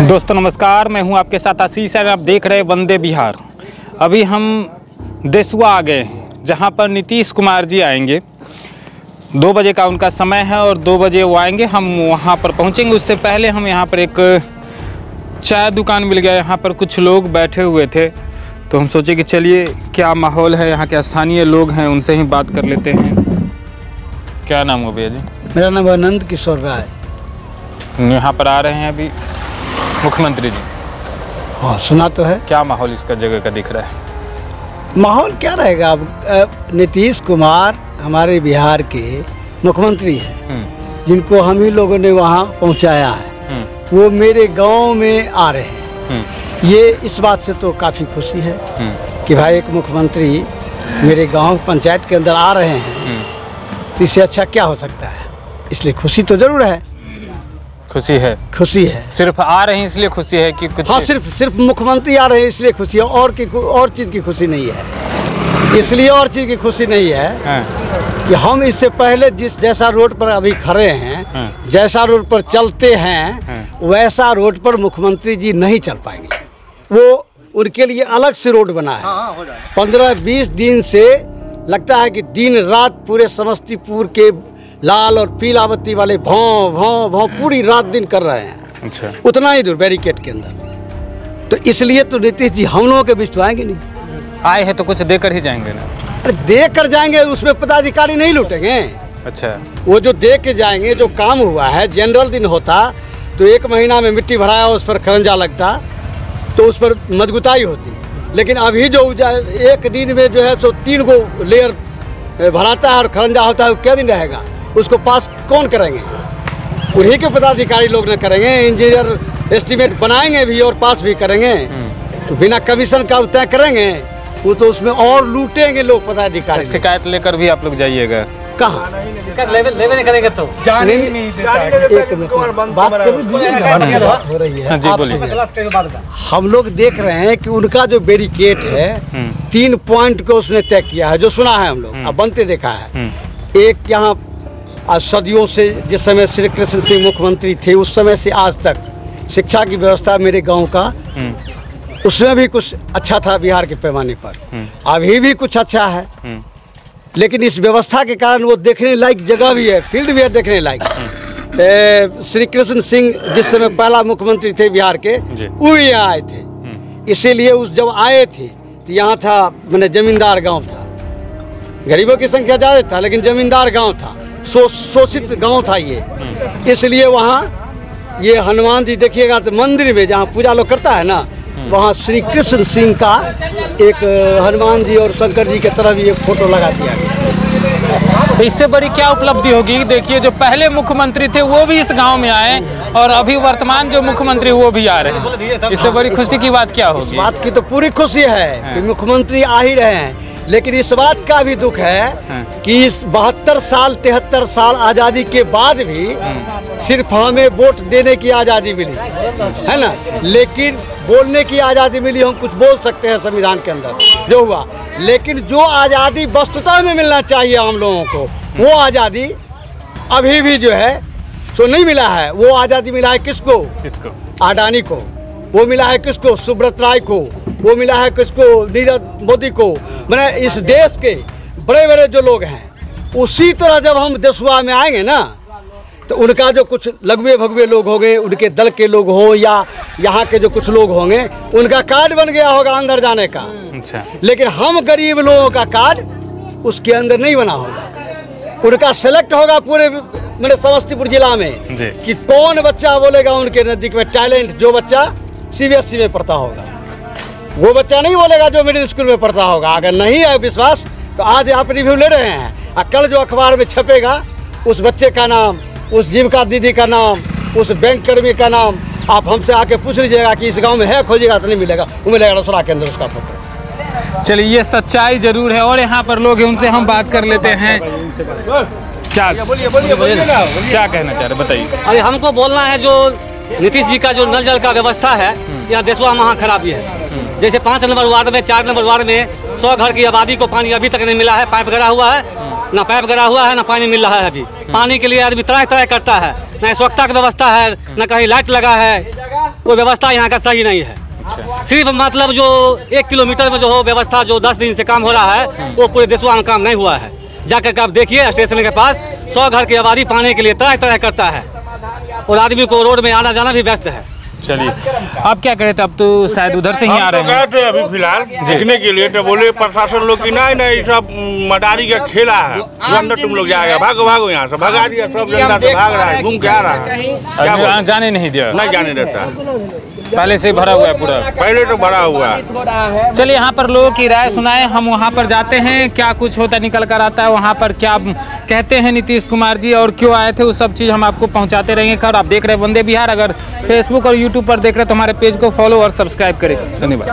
दोस्तों नमस्कार मैं हूँ आपके साथ आशीष और आप देख रहे हैं वंदे बिहार। अभी हम देसुआ आ गए हैं जहाँ पर नीतीश कुमार जी आएँगे। दो बजे का उनका समय है और दो बजे वो आएँगे। हम वहाँ पर पहुँचेंगे। उससे पहले हम यहाँ पर एक चाय दुकान मिल गया। यहाँ पर कुछ लोग बैठे हुए थे। तो हम सोचे कि चलिए क्या माहौल है? यहाँ के स्थानीय लोग हैं उनसे ही बात कर लेते हैं। क्या नाम हो भैया जी? मेरा नाम आनंद किशोर राय। यहाँ पर आ रहे हैं अभी। मुख्यमंत्री जी। हाँ सुना तो है। क्या माहौल इसका जगह का दिख रहा है? माहौल क्या रहेगा? अब नीतीश कुमार हमारे बिहार के मुख्यमंत्री हैं। हम्म, जिनको हम ही लोगों ने वहाँ पहुँचाया है। हम्म, वो मेरे गाँव में आ रहे हैं। हम्म, ये इस बात से तो काफ़ी खुशी है कि भाई एक मुख्यमंत्री मेरे गाँव पंचायत के अंदर आ रहे हैं। तो इससे अच्छा क्या हो सकता है? इसलिए खुशी तो ज़रूर है। खुशी है। खुशी है। सिर्फ़ आ रहे हैं इसलिए खुशी है कि कुछ हाँ सिर्फ़ सिर्फ़ मुख्यमंत्री आ रहे हैं इसलिए खुशी है। और की और चीज़ की खुशी नहीं है। इसलिए और चीज़ की खुशी नहीं है हाँ, कि हम इससे पहले जिस जैसा रोड पर अभी खड़े हैं हाँ। जैसा रोड पर चलते हैं हाँ। वैसा रोड पर मुख्यमंत्री जी नहीं चल पाएँगे। वो उनके लिए अलग से रोड बना है। पंद्रह बीस दिन से लगता है कि दिन रात पूरे समस्तीपुर के लाल और पीला बत्ती वाले भौं भौं भौं पूरी रात दिन कर रहे हैं। अच्छा। उतना ही दूर बैरिकेड के अंदर। तो इसलिए तो नीतीश जी हम लोगों के बीच तो आएँगे नहीं। आए हैं तो कुछ देकर ही जाएँगे ना? अरे दे कर जाएँगे उसमें पदाधिकारी नहीं लूटेंगे। अच्छा। वो जो दे के जाएँगे जो काम हुआ है जनरल दिन होता तो एक महीना में मिट्टी भराया उस पर खरंजा लगता तो उस पर मजबूताई होती। लेकिन अभी जो एक दिन में जो है सो तीन गो लेयर भराता है और खरंजा होता है वो क्या दिन रहेगा? उसको पास कौन करेंगे? उन्हीं के पदाधिकारी लोग न करेंगे इंजीनियर एस्टीमेट बनाएँगे भी और पास भी करेंगे। तो बिना कमीशन का तय करेंगे वो तो उसमें और लूटेंगे लोग पदाधिकारी। शिकायत लेकर भी आप लोग जाइएगा। कहाँ? करेंगे तो। नहीं बात हो रही जी, बोलिए। हम लोग देख रहे हैं कि उनका जो बैरिकेड है हम्म। तीन पॉइंट को उसने तय किया है जो सुना है हम लोग अब बनते देखा है। हम्म, एक यहाँ आज सदियों से जिस समय श्री कृष्ण सिंह मुख्यमंत्री थे उस समय से आज तक शिक्षा की व्यवस्था मेरे गाँव का हम्म, उसमें भी कुछ अच्छा था बिहार के पैमाने पर। अभी भी कुछ अच्छा है। हम्म, लेकिन इस व्यवस्था के कारण वो देखने लायक जगह भी है फ़ील्ड भी है देखने लायक। श्री कृष्ण सिंह जिस समय पहला मुख्यमंत्री थे बिहार के वो भी यहाँ आए थे। इसीलिए उस जब आए थे तो यहाँ था मैंने जमींदार गाँव था। गरीबों की संख्या ज़्यादा था लेकिन जमींदार गाँव था। शो, शोषित गाँव था ये। इसलिए वहाँ ये हनुमान जी देखिएगा तो मंदिर में जहाँ पूजा लोग करता है ना वहाँ श्री कृष्ण सिंह का एक हनुमान जी और शंकर जी के तरह भी एक फ़ोटो लगा दिया गया। तो इससे बड़ी क्या उपलब्धि होगी? देखिए जो पहले मुख्यमंत्री थे वो भी इस गाँव में आए और अभी वर्तमान जो मुख्यमंत्री वो भी आ रहे हैं। इससे बड़ी खुशी की बात क्या इस होगी? बात की तो पूरी खुशी है कि मुख्यमंत्री आ ही रहे हैं। लेकिन इस बात का भी दुख है हाँ। कि इस बहत्तर साल तिहत्तर साल आज़ादी के बाद भी सिर्फ़ हमें वोट देने की आज़ादी मिली है ना? लेकिन बोलने की आज़ादी मिली हम कुछ बोल सकते हैं संविधान के अंदर जो हुआ। लेकिन जो आज़ादी वस्तुता में मिलना चाहिए हम लोगों को वो आज़ादी अभी भी जो है सो नहीं मिला है वो आज़ादी मिला है किसको? इसको अडानी को। वो मिला है किसको? सुब्रत राय को। वो मिला है किसको? नीरज मोदी को। मैंने इस देश के बड़े बड़े जो लोग हैं उसी तरह जब हम देशवा में आएँगे ना तो उनका जो कुछ लगवे भगवे लोग होंगे उनके दल के लोग हों या यहाँ के जो कुछ लोग होंगे उनका कार्ड बन गया होगा अंदर जाने का। अच्छा। लेकिन हम गरीब लोगों का कार्ड उसके अंदर नहीं बना होगा। उनका सेलेक्ट होगा पूरे मेरे समस्तीपुर जिला में कि कौन बच्चा बोलेगा उनके नज़दीक में टैलेंट जो बच्चा सीबीएसई में पढ़ता होगा। वो बच्चा नहीं बोलेगा जो मिडिल स्कूल में पढ़ता होगा। अगर नहीं है विश्वास तो आज आप रिव्यू ले रहे हैं। और कल जो अखबार में छपेगा उस बच्चे का नाम उस जीविका दीदी का नाम उस बैंक कर्मी का नाम आप हमसे आके पूछ लीजिएगा कि इस गाँव में है खोजिएगा तो नहीं मिलेगा। वो मिलेगा रसोड़ा के अंदर उसका फ़ोटो चलिए ये सच्चाई ज़रूर है और यहाँ पर लोग हैं उनसे हम बात कर लेते हैं। क्या? बोलिए बोलिए क्या कहना चाह रहे बताइए। अरे हमको बोलना है जो नीतीश जी का जो नल जल का व्यवस्था है यहाँ देशवा महा खराबी है। जैसे पाँच नंबर वार्ड में, चार नंबर वार्ड में सौ घर की आबादी को पानी अभी तक नहीं मिला है, पाइप गिरा हुआ है, ना पाइप गिरा हुआ है, ना पानी मिल रहा है अभी। पानी के लिए आदमी तरह तरह करता है, न स्वच्छता की व्यवस्था है, न कहीं लाइट लगा है, वो व्यवस्था यहाँ का सही नहीं है। सिर्फ़ मतलब जो एक किलोमीटर में जो हो व्यवस्था जो दस दिन से काम हो रहा है, वो पूरे देशवा में काम नहीं हुआ है। जाकर आप देखिए, स्टेशन के पास सौ घर की आबादी पाने के लिए तरह तरह करता है। और आदमी को रोड में आना जाना भी व्यस्त है। चलिए। आप क्या कहे थे? अब तो शायद उधर से ही आ रहे तो हैं। गए थे अभी फ़िलहाल देखने के लिए तो बोले प्रशासन लोग की नहीं नहीं सब मदारी का खेला है। अंदर तुम लोग जाएगा भागो भागो यहाँ से भगा दिया सब जनता से भाग रहा है घूम के आ रहा है? जाने नहीं दिया। नहीं जाने देता। पहले से भरा हुआ है पूरा। पहले तो भरा हुआ है। चलिए यहाँ पर लोगों की राय सुनाए। हम वहाँ पर जाते हैं। क्या कुछ होता निकल कर आता है। वहाँ पर क्या कहते हैं नीतीश कुमार जी और क्यों आए थे वो सब चीज़ हम आपको पहुँचाते रहेंगे। खबर आप देख रहे हैं वंदे बिहार। अगर फेसबुक और यूट्यूब पर देख रहे हैं तो हमारे पेज को फॉलो और सब्सक्राइब करें। धन्यवाद।